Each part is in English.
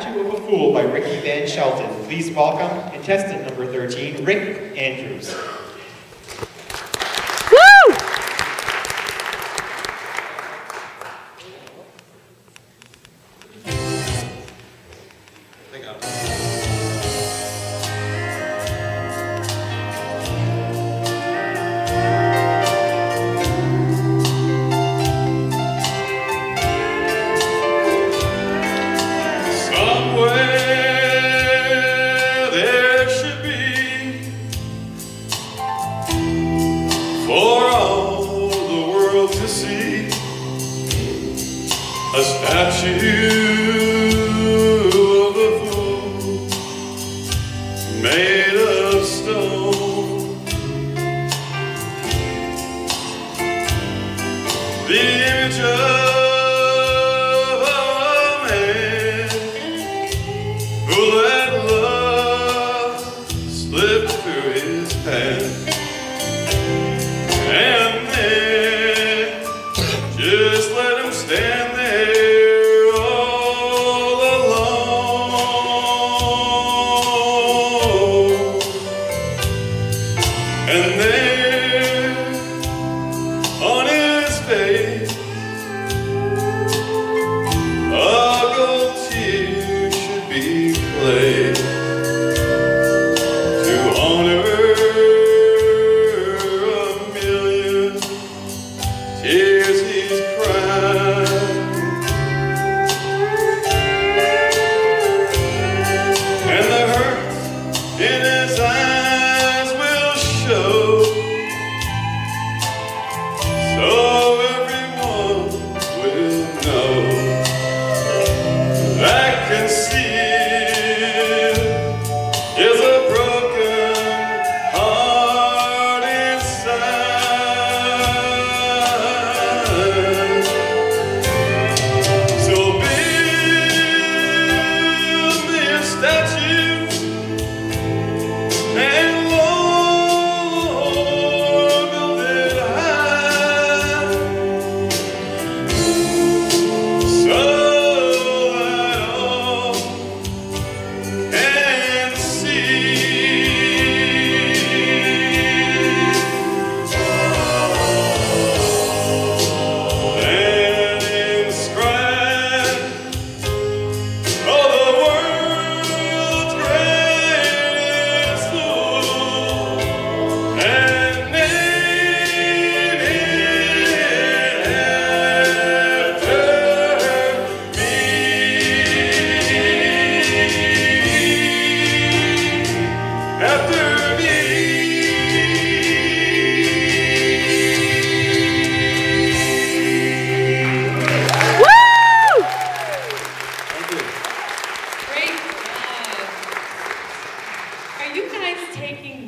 Statue of a Fool by Ricky Van Shelton. Please welcome contestant number 13, Rick Andrews. A fool made of stone. The image of a man who let love slip through his. And just let him stand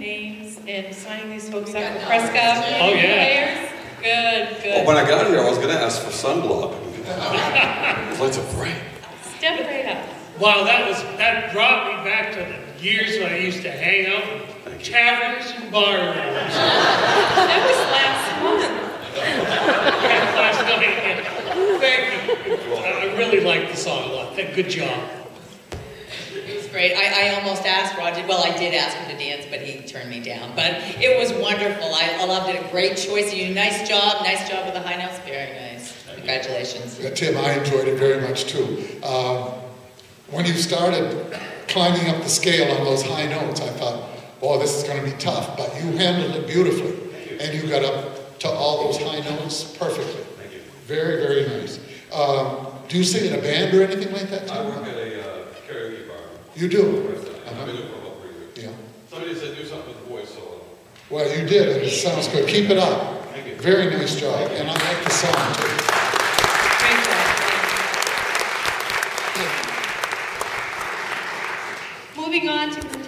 names and signing these folks up for Prescott? Oh, yeah. Players? Good, Well, good. Oh, when I got here, I was going to ask for sunblock. Let's a break. Step right up. Wow, that was, that brought me back to the years when I used to hang out in taverns and bar rooms. That was last month. Yeah, last night. Thank you. I I really liked the song a lot. Good job. It was great. I, I almost asked Roger, well, I did ask him to dance, but he turned me down. But it was wonderful. I, I loved it. A great choice. You nice job. Nice job with the high notes. Very nice. Congratulations. Uh, Tim, I enjoyed it very much too. Um, when you started climbing up the scale on those high notes, I thought, boy, this is going to be tough. But you handled it beautifully. And you got up to all those high notes perfectly. Thank you. Very, very nice. Um, do you sing in a band or anything like that? I work at a uh, karaoke bar. You do? I've been doing for about three years. Yeah. Somebody said do something with the voice, so uh, Well, you did, and it sounds good. Keep it up. Thank you. Very nice job. And I like the song too. Thank you. Moving on to